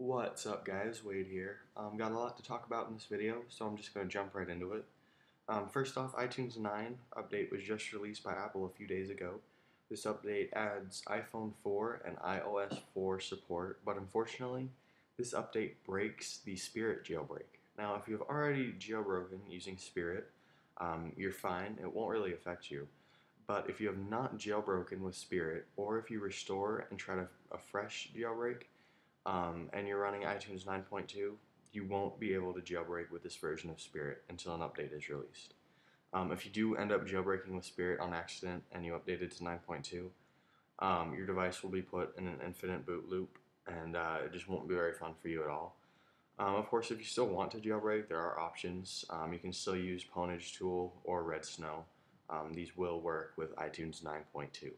What's up guys, Wade here. Um, got a lot to talk about in this video, so I'm just going to jump right into it. Um, first off, iTunes 9 update was just released by Apple a few days ago. This update adds iPhone 4 and iOS 4 support, but unfortunately, this update breaks the Spirit jailbreak. Now, if you've already jailbroken using Spirit, um, you're fine, it won't really affect you. But if you have not jailbroken with Spirit, or if you restore and try to a fresh jailbreak, um, and you're running iTunes 9.2, you won't be able to jailbreak with this version of Spirit until an update is released. Um, if you do end up jailbreaking with Spirit on accident and you update it to 9.2, um, your device will be put in an infinite boot loop and uh, it just won't be very fun for you at all. Um, of course, if you still want to jailbreak, there are options. Um, you can still use Pwnage Tool or Redsn0w. Um, these will work with iTunes 9.2.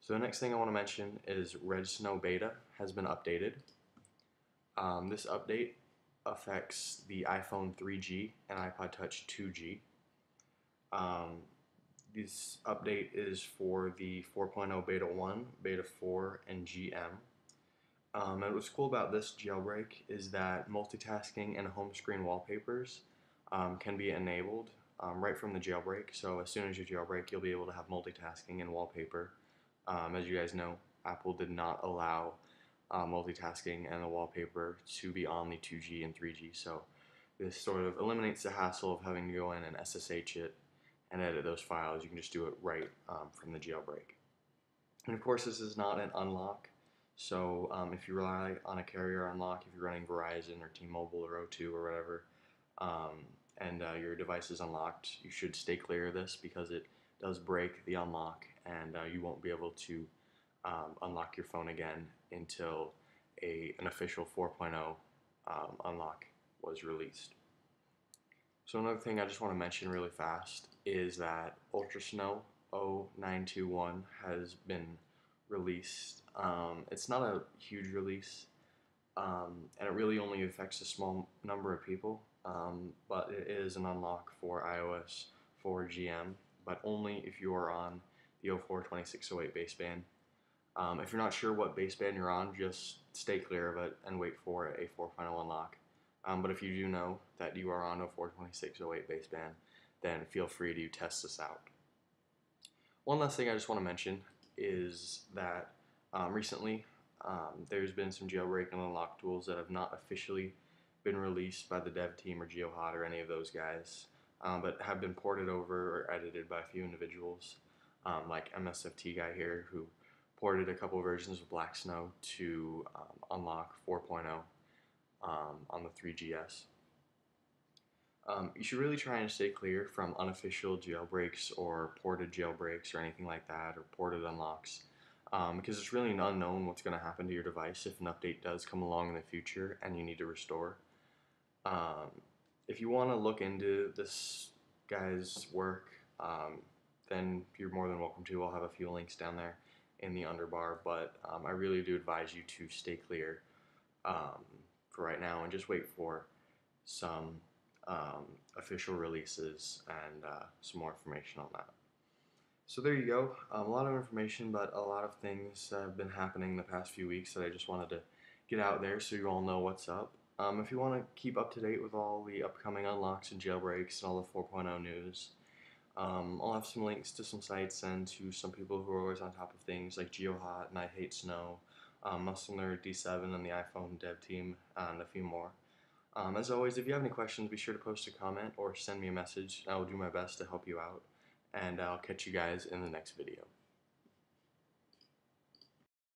So the next thing I want to mention is Redsn0w Beta has been updated. Um, this update affects the iPhone 3G and iPod Touch 2G. Um, this update is for the 4.0 Beta 1, Beta 4, and GM. Um, and what's cool about this jailbreak is that multitasking and home screen wallpapers um, can be enabled um, right from the jailbreak. So as soon as you jailbreak, you'll be able to have multitasking and wallpaper. Um, as you guys know, Apple did not allow uh, multitasking and the wallpaper to be on the 2G and 3G. So this sort of eliminates the hassle of having to go in and SSH it and edit those files. You can just do it right um, from the jailbreak. And of course, this is not an unlock. So um, if you rely on a carrier unlock, if you're running Verizon or T-Mobile or O2 or whatever, um, and uh, your device is unlocked, you should stay clear of this because it does break the unlock and uh, you won't be able to um, unlock your phone again until a, an official 4.0 um, unlock was released. So another thing I just want to mention really fast is that UltraSn0w 0921 has been released. Um, it's not a huge release, um, and it really only affects a small number of people, um, but it is an unlock for iOS 4 GM, but only if you are on the 042608 baseband. Um, if you're not sure what baseband you're on, just stay clear of it and wait for a 4.0 unlock. Um, but if you do know that you are on a 042608 baseband, then feel free to test this out. One last thing I just want to mention is that um, recently um, there's been some jailbreak and unlock tools that have not officially been released by the dev team or GeoHot or any of those guys, um, but have been ported over or edited by a few individuals, um, like MSFT guy here who ported a couple versions of Blacksn0w to um, unlock 4.0 um, on the 3GS. Um, you should really try and stay clear from unofficial jailbreaks or ported jailbreaks or anything like that, or ported unlocks, um, because it's really an unknown what's going to happen to your device if an update does come along in the future and you need to restore. Um, if you want to look into this guy's work, um, then you're more than welcome to. I'll have a few links down there in the underbar, but um, I really do advise you to stay clear um, for right now and just wait for some um, official releases and uh, some more information on that. So there you go. Um, a lot of information, but a lot of things have been happening the past few weeks that I just wanted to get out there so you all know what's up. Um, if you want to keep up to date with all the upcoming unlocks and jailbreaks and all the 4.0 news, um, I'll have some links to some sites and to some people who are always on top of things like GeoHot, iH8Sn0w, um, MuscleNerd D7, and the iPhone dev team, and a few more. Um, as always, if you have any questions, be sure to post a comment or send me a message. I will do my best to help you out, and I'll catch you guys in the next video.